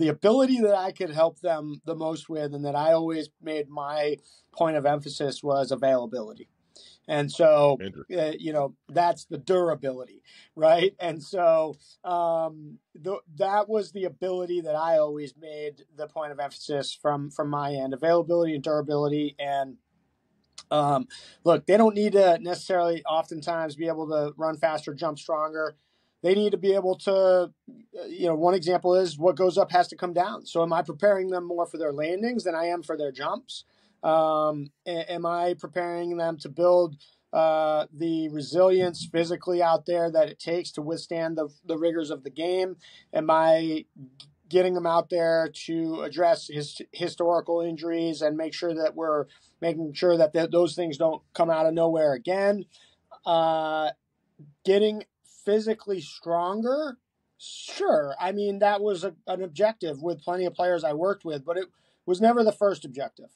the ability that I could help them the most with, and that I always made my point of emphasis was availability. And so, uh, you know, that's the durability, right? And so, um, the, that was the ability that I always made the point of emphasis from from my end: availability and durability. And um, look, they don't need to necessarily, oftentimes, be able to run faster, jump stronger. They need to be able to, you know, one example is what goes up has to come down. So, am I preparing them more for their landings than I am for their jumps? Um, am I preparing them to build uh, the resilience physically out there that it takes to withstand the, the rigors of the game? Am I getting them out there to address his historical injuries and make sure that we're making sure that th- those things don't come out of nowhere again? Uh, getting physically stronger Sure. I mean, that was a, an objective with plenty of players I worked with, but it was never the first objective.